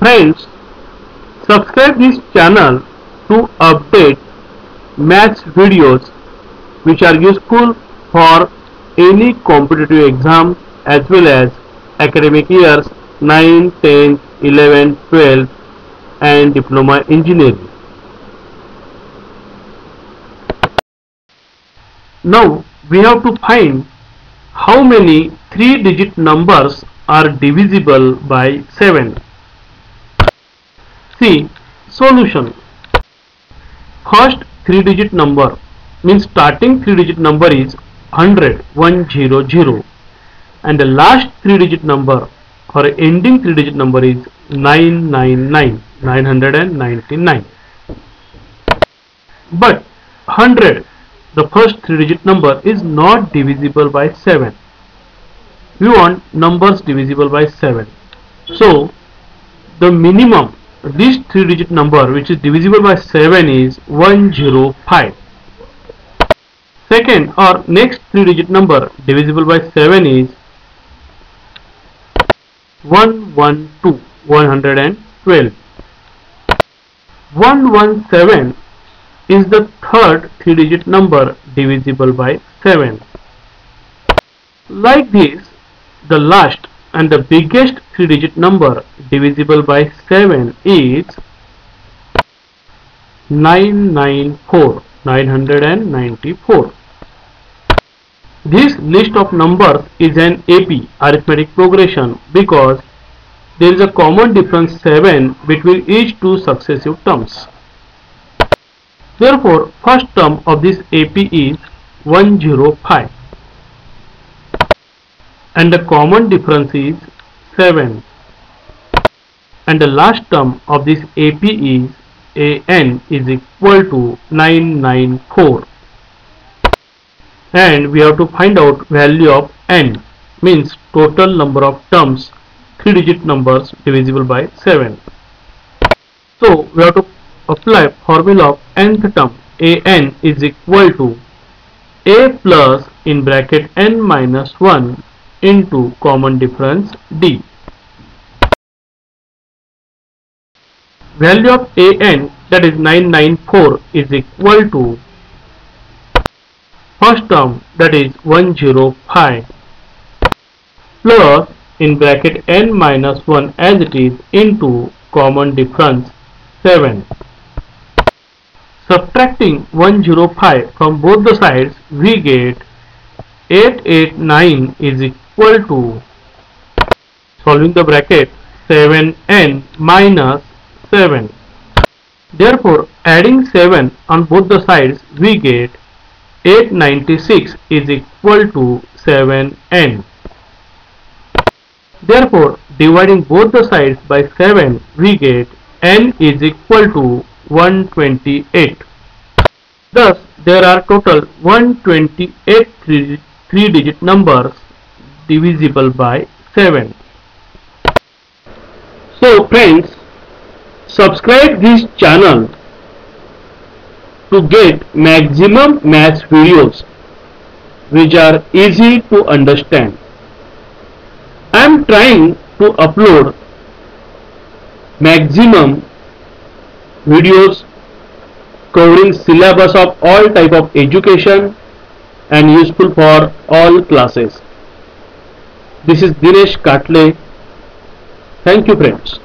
Friends, subscribe this channel to update maths videos which are useful for any competitive exam as well as academic years 9, 10, 11, 12 and diploma engineering. Now we have to find how many 3 digit numbers are divisible by 7. See solution. First 3 digit number means starting 3 digit number is 100 100 and the last 3 digit number or ending 3 digit number is 999 999 but 100 the first 3 digit number is not divisible by 7 we want numbers divisible by 7 so the minimum this 3 digit number which is divisible by 7 is 105 second or next 3 digit number divisible by 7 is 112 112 117 is the third three digit number divisible by 7 like this the last and the biggest three digit number divisible by 7 is 994 994 this list of numbers is an AP arithmetic progression because there is a common difference 7 between each two successive terms. Therefore, first term of this AP is 105 and the common difference is 7 and the last term of this AP is AN is equal to 994 and we have to find out value of n means total number of terms 3 digit numbers divisible by 7 so we have to apply formula of nth term an is equal to a plus in bracket n minus 1 into common difference d. Value of an that is 994 is equal to first term that is 105 plus in bracket n minus 1 as it is into common difference 7. Subtracting 105 from both the sides, we get 889 is equal to solving the bracket 7n minus 7. Therefore, adding 7 on both the sides, we get 896 is equal to 7n. Therefore, dividing both the sides by 7, we get n is equal to 128. Thus, there are total 128 three, three digit numbers divisible by 7. So friends, subscribe this channel to get maximum maths videos which are easy to understand. I am trying to upload maximum videos covering syllabus of all type of education and useful for all classes. This is Dinesh Katle. Thank you friends.